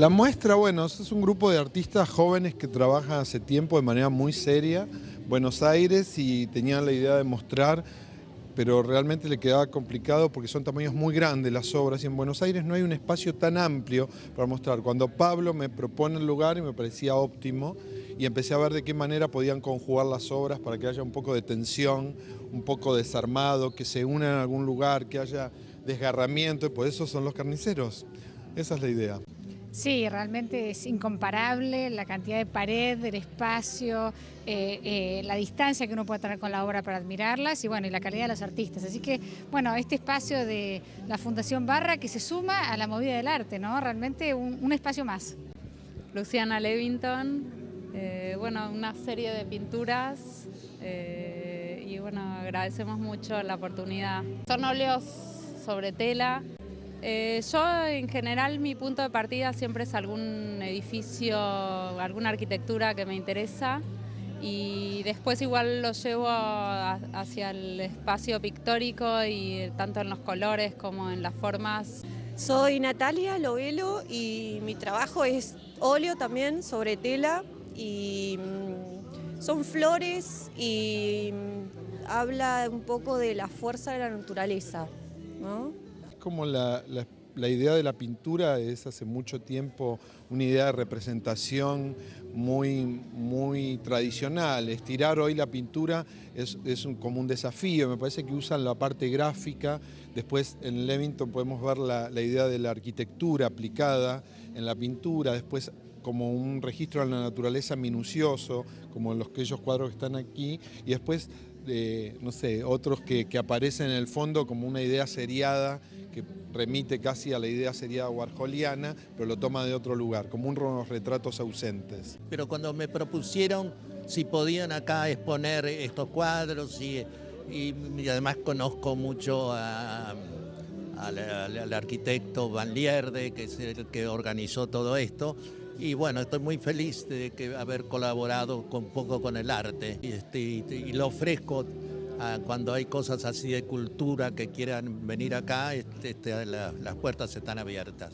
La muestra, bueno, es un grupo de artistas jóvenes que trabajan hace tiempo de manera muy seria, Buenos Aires, y tenían la idea de mostrar pero realmente le quedaba complicado porque son tamaños muy grandes las obras y en Buenos Aires no hay un espacio tan amplio para mostrar. Cuando Pablo me propone el lugar y me parecía óptimo y empecé a ver de qué manera podían conjugar las obras para que haya un poco de tensión, un poco desarmado, que se unan en algún lugar, que haya desgarramiento y por eso son los carniceros. Esa es la idea. Sí, realmente es incomparable la cantidad de pared, el espacio, eh, eh, la distancia que uno puede tener con la obra para admirarlas y bueno, y la calidad de los artistas. Así que, bueno, este espacio de la Fundación Barra que se suma a la movida del arte, ¿no? Realmente un, espacio más. Luciana Levington, eh, bueno, una serie de pinturas y bueno, agradecemos mucho la oportunidad. Son óleos sobre tela, eh, yo en general mi punto de partida siempre es algún edificio, alguna arquitectura que me interesa y después igual lo llevo hacia el espacio pictórico y tanto en los colores como en las formas. Soy Natalia Lovelo y mi trabajo es óleo también sobre tela y mm, son flores y mm, habla un poco de la fuerza de la naturaleza. ¿no? Como la, idea de la pintura es hace mucho tiempo una idea de representación muy, muy tradicional. Estirar hoy la pintura es, como un desafío, me parece que usan la parte gráfica, después en Levington podemos ver la, la idea de la arquitectura aplicada en la pintura, después como un registro de la naturaleza minucioso, como en los aquellos cuadros que están aquí, y después, de, no sé, otros que, aparecen en el fondo como una idea seriada que remite casi a la idea seriada warholiana, pero lo toma de otro lugar, como unos retratos ausentes. Pero cuando me propusieron si podían acá exponer estos cuadros y, además conozco mucho al, arquitecto Van Lierde, que es el que organizó todo esto, y bueno, estoy muy feliz de haber colaborado un poco con el arte y, este, y lo ofrezco cuando hay cosas así de cultura que quieran venir acá, este, este, las puertas están abiertas.